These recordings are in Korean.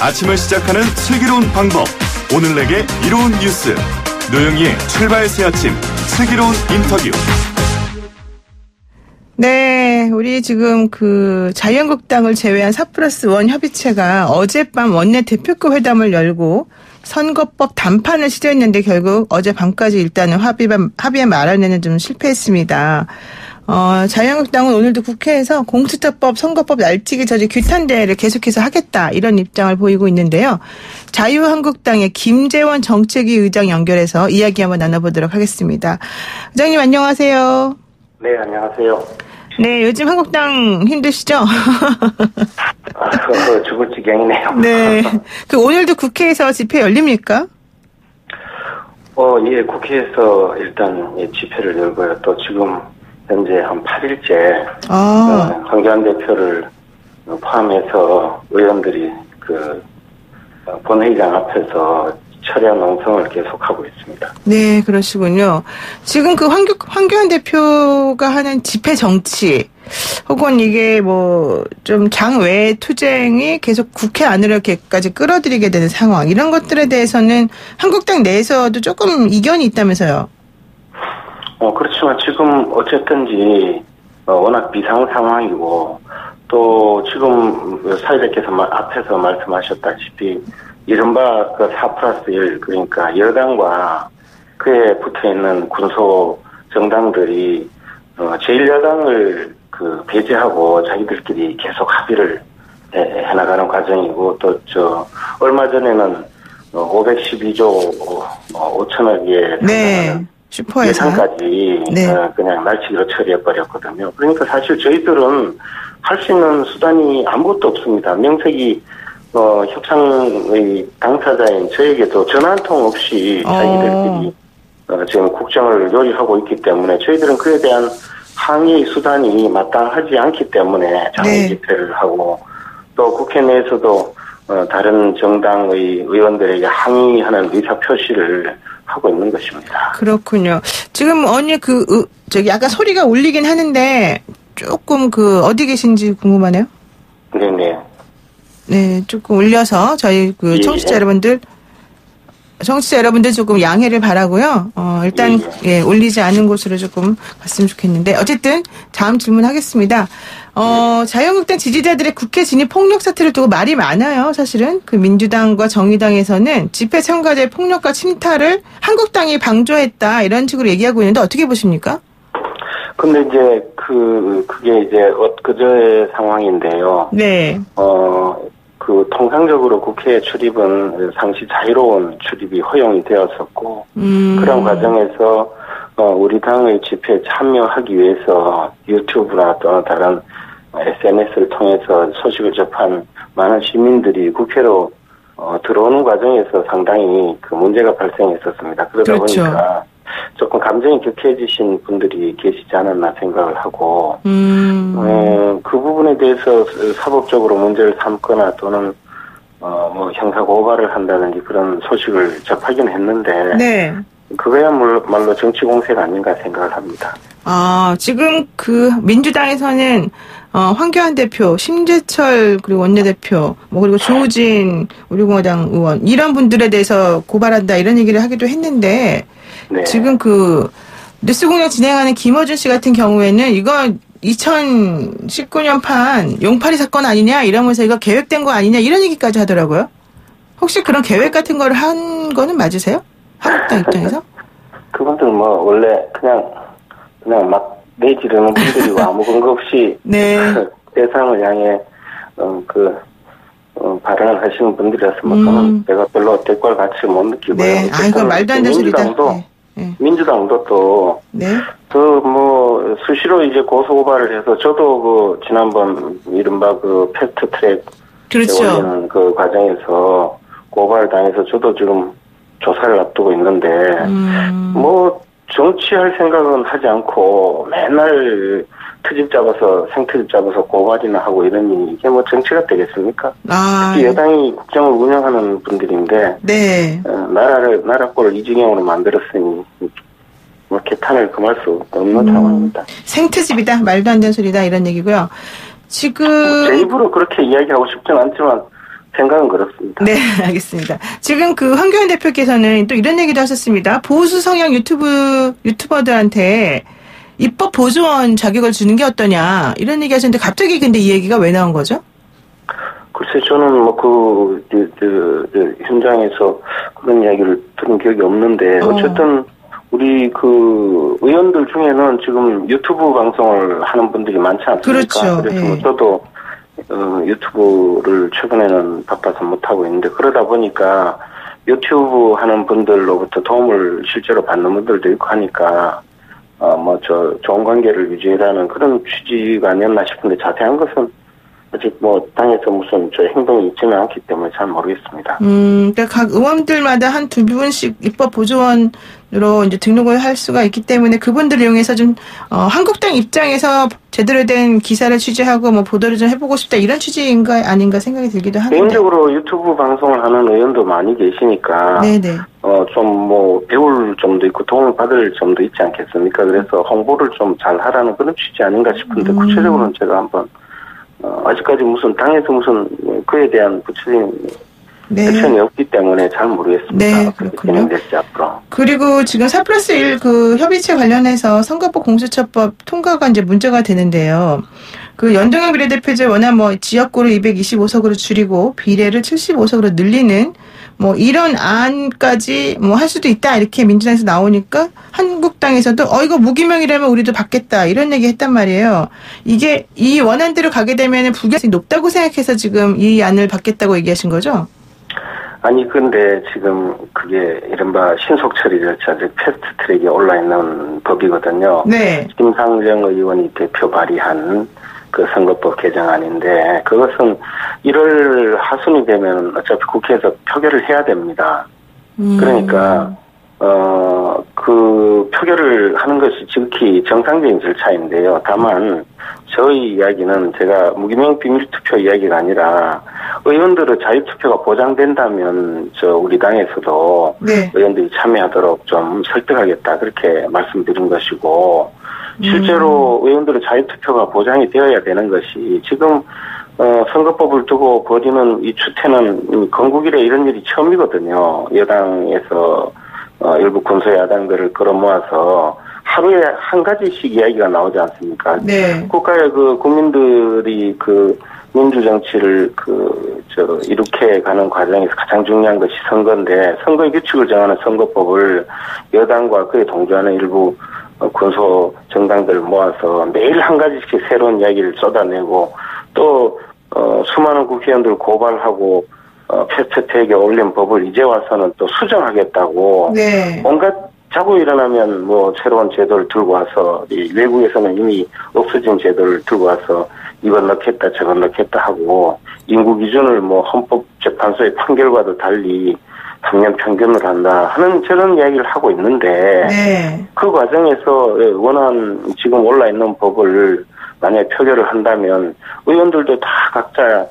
아침을 시작하는 슬기로운 방법. 오늘 내게 이로운 뉴스. 노영희의 출발 새 아침. 슬기로운 인터뷰. 네, 우리 지금 그 자유한국당을 제외한 4 플러스 1 협의체가 어젯밤 원내 대표급 회담을 열고 선거법 단판을 시도했는데 결국 어제 밤까지 일단은 합의, 합의에 말아내는 좀 실패했습니다. 어, 자유한국당은 오늘도 국회에서 공수처법, 선거법 날치기 저지 규탄 대회를 계속해서 하겠다 이런 입장을 보이고 있는데요. 자유한국당의 김재원 정책위 의장 연결해서 이야기 한번 나눠보도록 하겠습니다. 의장님 안녕하세요. 네, 안녕하세요. 네, 요즘 한국당 힘드시죠? 아, 그, 죽을 지경이네요. 네. 그 오늘도 국회에서 집회 열립니까? 어, 예, 국회에서 일단 예, 집회를 열고요. 또 지금 현재 한 8일째 아. 어, 황교안 대표를 포함해서 의원들이 그 어, 본회의장 앞에서 철야 농성을 계속하고 있습니다. 네, 그러시군요. 지금 그 황교, 황교안 대표가 하는 집회 정치, 혹은 이게 뭐, 좀 장외 투쟁이 계속 국회 안으로까지 끌어들이게 되는 상황, 이런 것들에 대해서는 한국당 내에서도 조금 이견이 있다면서요? 어, 그렇지만 지금 어쨌든지, 어, 워낙 비상 상황이고, 또 지금 사회자께서 앞에서 말씀하셨다시피, 이른바 그 4 플러스 1, 그러니까 여당과 그에 붙어 있는 군소 정당들이, 어, 제1여당을 그 배제하고 자기들끼리 계속 합의를 해, 해나가는 과정이고, 또 저, 얼마 전에는 512조 어, 5천억에 네. 슈퍼에서 예산까지 네. 어, 그냥 날치기로 처리해 버렸거든요. 그러니까 사실 저희들은 할 수 있는 수단이 아무것도 없습니다. 명색이 어, 협상의 당사자인 저에게도 전화 한 통 없이 어. 자기들끼리 어, 지금 국정을 요리하고 있기 때문에 저희들은 그에 대한 항의 수단이 마땅하지 않기 때문에 장애 네. 집회를 하고 또 국회 내에서도 어, 다른 정당의 의원들에게 항의하는 의사 표시를 하고 있는 것입니다. 그렇군요. 지금 언니 그, 으, 저기 약간 소리가 울리긴 하는데, 조금 그, 어디 계신지 궁금하네요? 네네. 네, 조금 울려서 저희 그 예, 청취자 예. 여러분들 청취자 여러분들 조금 양해를 바라고요. 어, 일단 예, 예, 울리지 않은 곳으로 조금 갔으면 좋겠는데 어쨌든 다음 질문하겠습니다. 어, 자유한국당 지지자들의 국회 진입 폭력 사태를 두고 말이 많아요. 사실은 그 민주당과 정의당에서는 집회 참가자의 폭력과 침탈을 한국당이 방조했다 이런 식으로 얘기하고 있는데 어떻게 보십니까? 근데 이제 그 그게 이제 어- 그저의 상황인데요. 네, 어, 그 통상적으로 국회 출입은 상시 자유로운 출입이 허용이 되었었고 음, 그런 과정에서 어, 우리 당의 집회에 참여하기 위해서 유튜브나 또는 다른 SNS를 통해서 소식을 접한 많은 시민들이 국회로 어, 들어오는 과정에서 상당히 그 문제가 발생했었습니다. 그러다 그렇죠. 보니까 조금 감정이 격해지신 분들이 계시지 않았나 생각을 하고 음, 어, 그 부분에 대해서 사법적으로 문제를 삼거나 또는 어, 뭐 형사 고발을 한다든지 그런 소식을 접하긴 했는데 네. 그거야말로 정치 공세가 아닌가 생각을 합니다. 아, 지금 그 민주당에서는 어, 황교안 대표, 심재철 그리고 원내대표, 뭐 그리고 조우진 우리 공화당 의원 이런 분들에 대해서 고발한다 이런 얘기를 하기도 했는데 네. 지금 그 뉴스공장 진행하는 김어준 씨 같은 경우에는 이거 2019년 판 용팔이 사건 아니냐 이러면서 이거 계획된 거 아니냐 이런 얘기까지 하더라고요. 혹시 그런 계획 같은 걸 한 거는 맞으세요? 한국당 입장에서? 그분들 뭐 원래 그냥 그냥 막 내지르는 분들이고 아무 근거 없이 네. 대상을 향해 어, 그 어, 발언을 하시는 분들이라서 뭐 음. 저는 제가 별로 대가를 같이 못 느끼고요. 네. 아, 이거 말도 안 되는 소리다. 민주당도 네. 네. 민주당도 또 네. 그뭐 수시로 이제 고소 고발을 해서 저도 그 지난번 이른바 그 패스트 트랙 그렇죠. 그 과정에서 고발 당해서 저도 지금 조사를 앞두고 있는데 음. 뭐 정치할 생각은 하지 않고 맨날 트집 잡아서 생트집 잡아서 고발이나 하고 이러니 이게 뭐 정치가 되겠습니까? 아, 특히 여당이 국정을 운영하는 분들인데 네. 어, 나라를 나라 꼴을 이중형으로 만들었으니 뭐 개탄을 금할 수 없는 음. 상황입니다. 생트집이다. 말도 안 되는 소리다. 이런 얘기고요. 제 지금, 입으로 그렇게 이야기하고 싶진 않지만 생각은 그렇습니다. 네, 알겠습니다. 지금 그 황교안 대표께서는 또 이런 얘기도 하셨습니다. 보수 성향 유튜브 유튜버들한테 입법 보조원 자격을 주는 게 어떠냐 이런 얘기 하셨는데 갑자기 근데 이 얘기가 왜 나온 거죠? 글쎄 저는 뭐그 그, 그, 그, 현장에서 그런 이야기를 들은 기억이 없는데 어. 어쨌든 우리 그 의원들 중에는 지금 유튜브 방송을 하는 분들이 많지 않습니까? 그렇죠. 래서 예. 뭐 저도 어, 유튜브를 최근에는 바빠서 못 하고 있는데 그러다 보니까 유튜브 하는 분들로부터 도움을 실제로 받는 분들도 있고 하니까 어, 뭐 저 좋은 관계를 유지하라는 그런 취지가 아니었나 싶은데 자세한 것은 아직 뭐 당에서 무슨 저 행동이 있지는 않기 때문에 잘 모르겠습니다. 음, 그러니까 각 의원들마다 한 두 분씩 입법 보조원으로 이제 등록을 할 수가 있기 때문에 그분들을 이용해서 좀 어, 한국당 입장에서 제대로 된 기사를 취재하고 뭐 보도를 좀 해보고 싶다 이런 취지인가 아닌가 생각이 들기도 하는데. 개인적으로 유튜브 방송을 하는 의원도 많이 계시니까 네네. 어좀 뭐 배울 점도 있고 도움을 받을 점도 있지 않겠습니까? 그래서 홍보를 좀 잘 하라는 그런 취지 아닌가 싶은데 음. 구체적으로는 제가 한번 어, 아직까지 무슨 당에서 무슨 그에 대한 구체적인 네. 액션이 없기 때문에 잘 모르겠습니다. 네, 그렇군요. 앞으로. 그리고 지금 4 플러스 1 그 협의체 관련해서 선거법 공수처법 통과가 이제 문제가 되는데요. 그 연동형 비례대표제 워낙 뭐 지역구를 225석으로 줄이고 비례를 75석으로 늘리는 뭐 이런 안까지 뭐 할 수도 있다 이렇게 민주당에서 나오니까 한국당에서도 어 이거 무기명이라면 우리도 받겠다 이런 얘기 했단 말이에요. 이게 이 원안대로 가게 되면 불가능성이 높다고 생각해서 지금 이 안을 받겠다고 얘기하신 거죠? 아니 근데 지금 그게 이른바 신속 처리 절차 즉 패스트 트랙에 올라 있는 법이거든요. 네. 김상정 의원이 대표 발의한 그 선거법 개정안인데 그것은 1월 하순이 되면 어차피 국회에서 표결을 해야 됩니다. 음. 그러니까 어 그 표결을 하는 것이 지극히 정상적인 절차인데요. 다만 저희 이야기는 제가 무기명 비밀투표 이야기가 아니라 의원들의 자유투표가 보장된다면 저 우리 당에서도 네. 의원들이 참여하도록 좀 설득하겠다 그렇게 말씀드린 것이고 실제로 의원들의 자유투표가 보장이 되어야 되는 것이 지금 어, 선거법을 두고 벌이는 이 추태는 건국 이래 이런 일이 처음이거든요. 여당에서 어, 일부 군소 야당들을 끌어모아서 하루에 한 가지씩 이야기가 나오지 않습니까? 네. 국가의 그 국민들이 그 민주 정치를 그 저 이렇게 가는 과정에서 가장 중요한 것이 선거인데 선거의 규칙을 정하는 선거법을 여당과 그에 동조하는 일부 어, 군소 정당들을 모아서 매일 한 가지씩 새로운 이야기를 쏟아내고 또 어, 수많은 국회의원들 고발하고 어, 패스트트랙에 올린 법을 이제 와서는 또 수정하겠다고 네. 온갖 자고 일어나면 뭐 새로운 제도를 들고 와서 이 외국에서는 이미 없어진 제도를 들고 와서 이건 넣겠다 저건 넣겠다 하고 인구 기준을 뭐 헌법재판소의 판결과도 달리 3년 평균을 한다 하는 저런 이야기를 하고 있는데 네. 그 과정에서 원한 지금 올라 있는 법을 만약에 표결을 한다면 의원들도 다 각자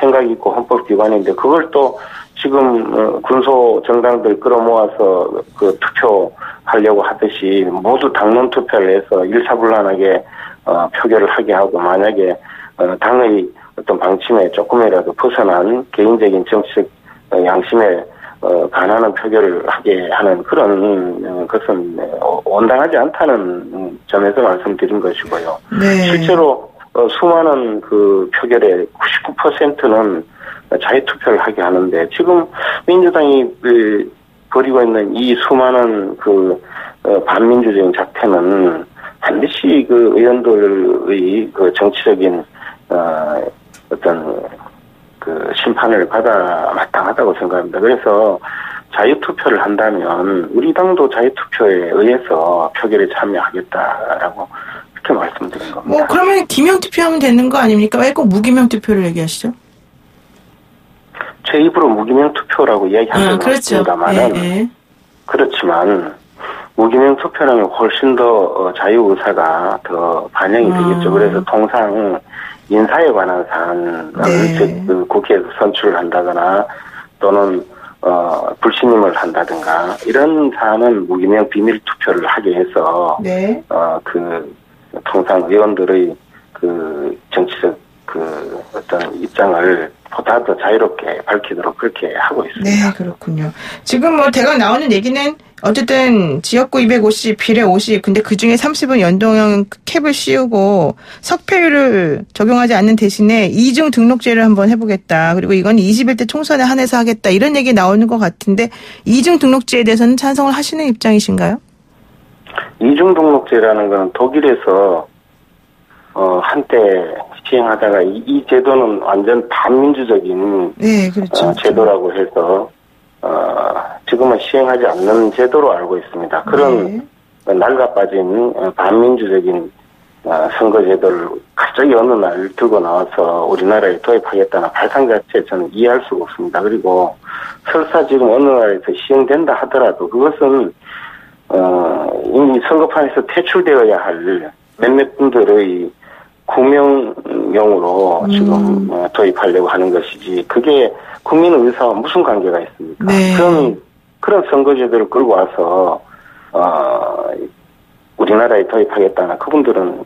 생각이 있고 헌법기관인데 그걸 또 지금 어, 군소 정당들 끌어모아서 그 투표하려고 하듯이 모두 당론 투표를 해서 일사불란하게 어, 표결을 하게 하고 만약에 어, 당의 어떤 방침에 조금이라도 벗어난 개인적인 정치적 어, 양심에 어, 반하는 표결을 하게 하는 그런 어, 것은 어, 온당하지 않다는 음, 점에서 말씀드린 것이고요. 네. 실제로 어, 수많은 그 표결의 99%는 자유 투표를 하게 하는데 지금 민주당이 그 벌이고 있는 이 수많은 그 어, 반민주적인 작태는 반드시 그 의원들의 그 정치적인 어, 어떤 그 심판을 받아 마땅하다고 생각합니다. 그래서 자유투표를 한다면 우리 당도 자유투표에 의해서 표결에 참여하겠다라고 그렇게 말씀드린 겁니다. 뭐 그러면 기명 투표하면 되는 거 아닙니까? 왜 꼭 무기명 투표를 얘기하시죠? 제 입으로 무기명 투표라고 이야기한 적은 아, 그렇죠. 없습니다만은 예, 예. 그렇지만 무기명 투표라면 훨씬 더 어, 자유 의사가 더 반영이 음. 되겠죠. 그래서 통상 인사에 관한 사안을 네. 즉, 그 국회에서 선출을 한다거나 또는 어, 불신임을 한다든가 이런 사안은 무기명 비밀 투표를 하게 해서 네. 어, 그 통상 의원들의 그 정치적 그 어떤 입장을 보다 더 자유롭게 밝히도록 그렇게 하고 있습니다. 네, 그렇군요. 지금 뭐 대강 나오는 얘기는 어쨌든 지역구 250, 비례 50, 근데 그 중에 30은 연동형 캡을 씌우고 석패율을 적용하지 않는 대신에 이중 등록제를 한번 해보겠다. 그리고 이건 21대 총선에 한해서 하겠다. 이런 얘기 나오는 것 같은데 이중 등록제에 대해서는 찬성을 하시는 입장이신가요? 이중 등록제라는 것은 독일에서 어, 한때 시행하다가 이, 이 제도는 완전 반민주적인 네, 그렇죠. 어, 제도라고 해서 어, 지금은 시행하지 않는 제도로 알고 있습니다. 그런 네. 날가 빠진 어, 반민주적인 어, 선거제도를 갑자기 어느 날 들고 나와서 우리나라에 도입하겠다는 발상 자체 저는 이해할 수가 없습니다. 그리고 설사 지금 어느 나라에서 시행된다 하더라도 그것은 어, 이미 선거판에서 퇴출되어야 할 몇몇 분들의 구명용으로 지금 어, 도입하려고 하는 것이지 그게 국민 의사와 무슨 관계가 있습니까? 네. 그런 그런 선거제도를 끌고 와서 어, 우리나라에 도입하겠다는 그분들은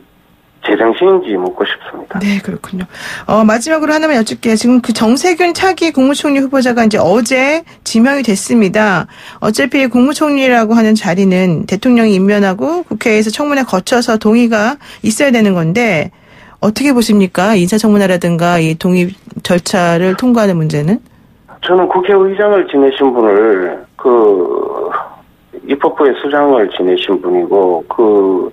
제정신인지 묻고 싶습니다. 네, 그렇군요. 어, 마지막으로 하나만 여쭙게요. 지금 그 정세균 차기 국무총리 후보자가 이제 어제 지명이 됐습니다. 어차피 국무총리라고 하는 자리는 대통령이 임명하고 국회에서 청문회 거쳐서 동의가 있어야 되는 건데 어떻게 보십니까? 인사청문회라든가 이 동의 절차를 통과하는 문제는? 저는 국회의장을 지내신 분을 그 입법부의 수장을 지내신 분이고 그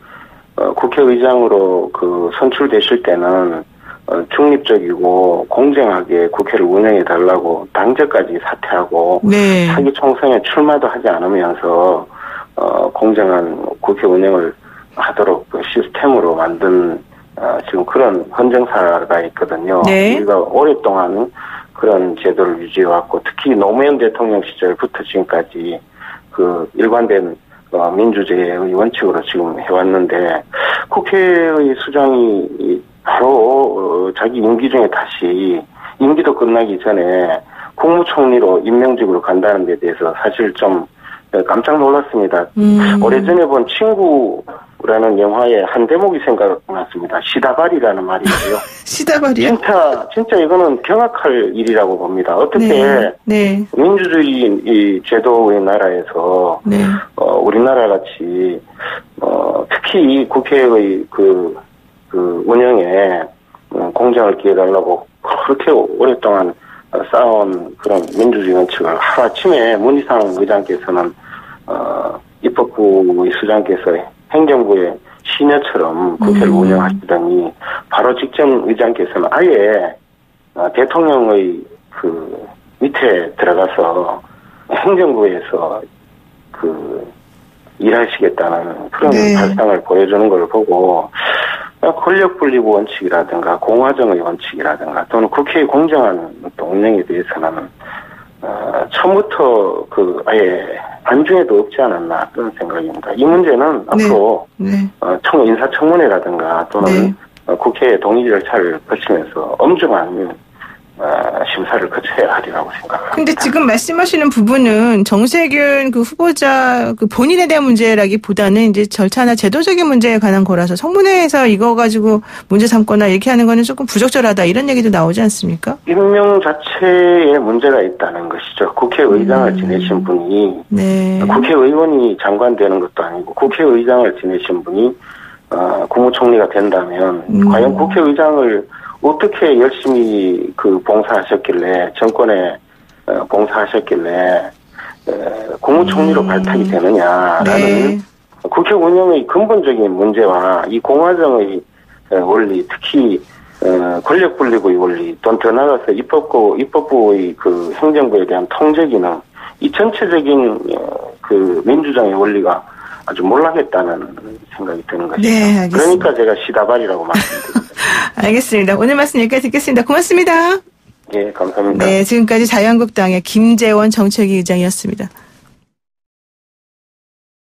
어, 국회의장으로 그 선출되실 때는 어, 중립적이고 공정하게 국회를 운영해 달라고 당제까지 사퇴하고 네. 차기 총선에 출마도 하지 않으면서 어, 공정한 국회 운영을 하도록 그 시스템으로 만든 어, 지금 그런 헌정사가 있거든요. 네. 우리가 오랫동안 그런 제도를 유지해왔고 특히 노무현 대통령 시절부터 지금까지 그 일관된 어, 민주주의의 원칙으로 지금 해왔는데 국회의 수장이 이 바로 어, 자기 임기 중에 다시 임기도 끝나기 전에 국무총리로 임명직으로 간다는 데 대해서 사실 좀 어, 깜짝 놀랐습니다. 음. 오래전에 본 친구 라는 영화의 한 대목이 생각났습니다. 시다발이라는 말이 있어요. 시다발이요? 진짜 진짜 이거는 경악할 일이라고 봅니다. 어떻게 네. 네. 민주주의 이 제도의 나라에서 네. 어, 우리나라 같이 어, 특히 이 국회의 그, 그 운영에 어, 공정을 기해달라고 그렇게 오랫동안 어, 쌓아온 그런 민주주의 원칙을 하루아침에 문희상 의장께서는 어, 입법부의 수장께서 행정부의 시녀처럼 국회를 음. 운영하시더니 바로 직전 의장께서는 아예 어, 대통령의 그 밑에 들어가서 행정부에서 그 일하시겠다는 그런 네. 발상을 보여주는 걸 보고 권력 분립 원칙이라든가 공화정의 원칙이라든가 또는 국회의 공정한 또 운영에 대해서는 어, 처음부터 그 아예 안중에도 없지 않았나 그런 생각입니다. 이 문제는 네. 앞으로 네. 어, 청 인사청문회라든가 또는 네. 어, 국회 동의 절차를 거치면서 엄중한 어, 심사를 거쳐야 하리라고 생각합니다. 근데 지금 말씀하시는 부분은 정세균 그 후보자 그 본인에 대한 문제라기보다는 이제 절차나 제도적인 문제에 관한 거라서 성문회에서 이거 가지고 문제 삼거나 이렇게 하는 거는 조금 부적절하다 이런 얘기도 나오지 않습니까? 임명 자체에 문제가 있다는 것이죠. 국회의장을 음. 지내신 분이 네. 국회의원이 장관 되는 것도 아니고 국회의장을 지내신 분이 어, 국무총리가 된다면 음. 과연 국회의장을 어떻게 열심히 그 봉사하셨길래 정권에 어, 봉사하셨길래 어, 국무총리로 음. 발탁이 되느냐라는 네. 국회 운영의 근본적인 문제와 이 공화정의 어, 원리, 특히 어, 권력 분립의 원리, 또더 나아가서 입법부 입법부의 그 행정부에 대한 통제 기능, 이 전체적인 어, 그 민주정의 원리가 아주 몰락했다는 생각이 드는 것이죠. 네. 그러니까 제가 시다발이라고 말씀드립니다. 알겠습니다. 오늘 말씀 여기까지 듣겠습니다. 고맙습니다. 예, 감사합니다. 네, 지금까지 자유한국당의 김재원 정책위 의장이었습니다.